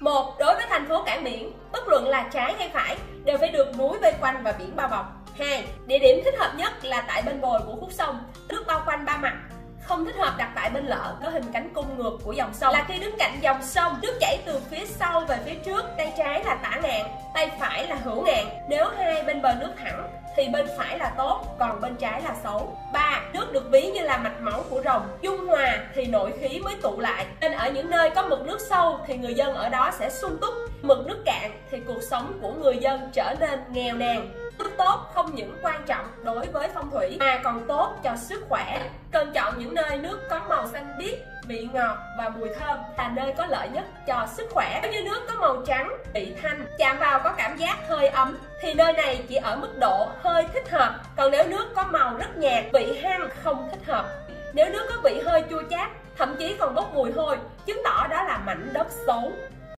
một, đối với thành phố cảng biển, bất luận là trái hay phải, đều phải được núi vây quanh và biển bao bọc. Hai, địa điểm thích hợp nhất là tại bên bồi của khúc sông nước bao quanh ba mặt. Không thích hợp đặt tại bên lỡ có hình cánh cung ngược của dòng sông. Là khi đứng cạnh dòng sông, nước chảy từ phía sau về phía trước, tay trái là tả tay phải là hữu ngạn nếu hai bên bờ nước thẳng thì bên phải là tốt, còn bên trái là xấu. Ba, nước được ví như là mạch máu của rồng. Dung hòa thì nội khí mới tụ lại. Nên ở những nơi có mực nước sâu thì người dân ở đó sẽ sung túc. Mực nước cạn thì cuộc sống của người dân trở nên nghèo nàn. Nước tốt không những quan trọng đối với phong thủy, mà còn tốt cho sức khỏe. Cần chọn những nơi nước có màu xanh biếc vị ngọt và mùi thơm là nơi có lợi nhất cho sức khỏe. Nếu như nước có màu trắng, vị thanh, chạm vào có cảm giác hơi ấm, thì nơi này chỉ ở mức độ hơi thích hợp. Còn nếu nước có màu rất nhạt, vị hăng không thích hợp. Nếu nước có vị hơi chua chát, thậm chí còn bốc mùi hôi, chứng tỏ đó là mảnh đất xấu.